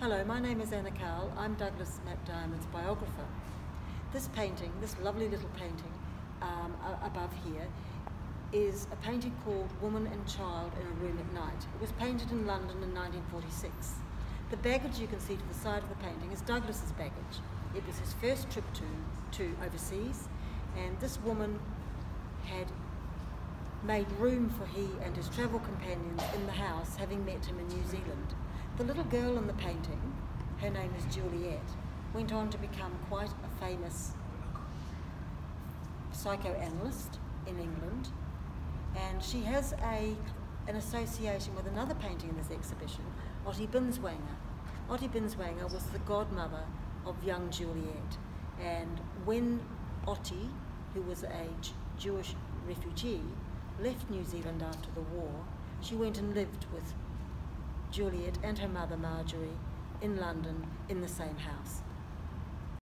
Hello, my name is Anna Cahill. I'm Douglas MacDiarmid's biographer. This painting, this lovely little painting um, above here, is a painting called Woman and Child in a Room at Night. It was painted in London in 1946. The baggage you can see to the side of the painting is Douglas's baggage. It was his first trip to, to overseas, and this woman had made room for he and his travel companions in the house, having met him in New Zealand. The little girl in the painting, her name is Juliet, went on to become quite a famous psychoanalyst in England, and she has a, an association with another painting in this exhibition, Otti Binswanger. Otti Binswanger was the godmother of young Juliet, and when Otti, who was a Jewish refugee, left New Zealand after the war, she went and lived with Juliet and her mother Marjorie in London in the same house.